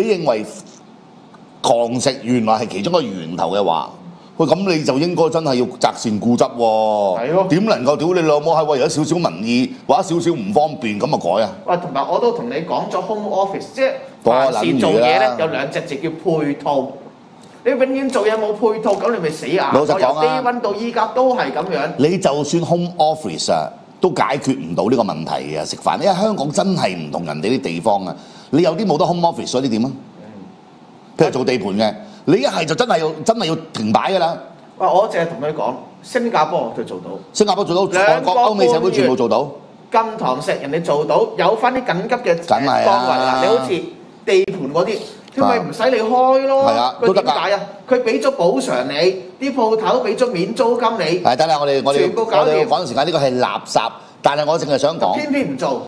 你認為狂食原來係其中一個源頭嘅話，喂，咁你就應該真係要擇善固執喎。係咯點能夠屌你老母係為咗少少民意或者少少唔方便咁啊改啊？喂，同埋我都同你講咗 home office，即係多凡事做嘢咧有兩隻字叫配套。你永遠做嘢冇配套，咁你咪死硬。老實講啊低温到依家都係咁樣。你就算 home office 啊，都解決唔到呢個問題嘅食飯，因為香港真係唔同人哋啲地方啊。你有啲冇得 home office，所以點啊？譬如做地盤嘅，你一係就真係要真係要停擺㗎啦。喂，我淨係同佢講，新加坡就做到，新加坡做到，外國歐美社會全部做到。金堂石人哋做到，有翻啲緊急嘅崗位啦。你好似地盤嗰啲，佢咪唔使你開咯。係啊佢都得㗎點解啊？佢俾咗補償你，啲鋪頭俾咗免租金你，係得啦，我哋我哋我哋講時間呢個係垃圾，但係我淨係想講。偏偏唔做。